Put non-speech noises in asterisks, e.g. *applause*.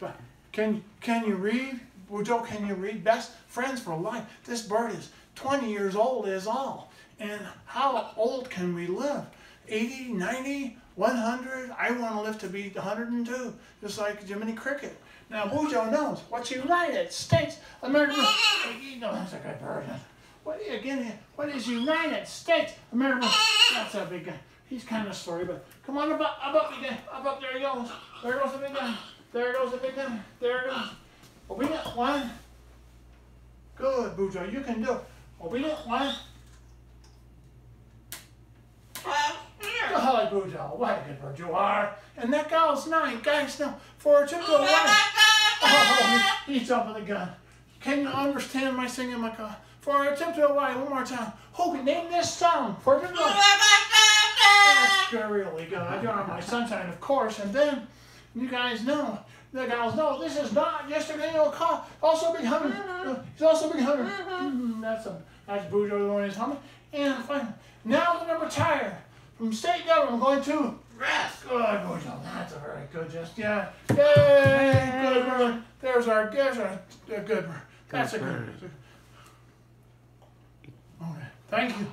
But can can you read? Bujoe, can you read? Best friends for life. This bird is 20 years old is all. And how old can we live? 80, 90, 100? I want to live to be 102, just like Jiminy Cricket. Now, Bujoe knows what United States America. *laughs* You know, that's a good bird. What, again, what is United States America? That's a big guy. He's kind of sorry, but come on up, up, up. Up, up, there he goes. There goes the big guy. There goes the big guy. There it goes. Obedient one. Good, Bujoe. You can do it. Obedient one. Golly, Bujoe. What a good bird you are. And that gal's nine. Guys, now, for a to oh, a Oh, he's jumping the gun. Can you understand my singing my car? For a tip to Hawaii, one more time. Hogan, name this song. For a That's really good. I do it on my sunshine, of course. And then you guys know, the gals know, this is not just a little call. Also big hummer. He's also big hummer. Mm, that's a that's Bujoe the one who's humming. And finally, now that I'm retired from state government, I'm going to rest. Good, Bujoe. That's a very good just yeah. Yay! Good bird. There's our there's our, a good bird. That's a good. Okay. Thank you.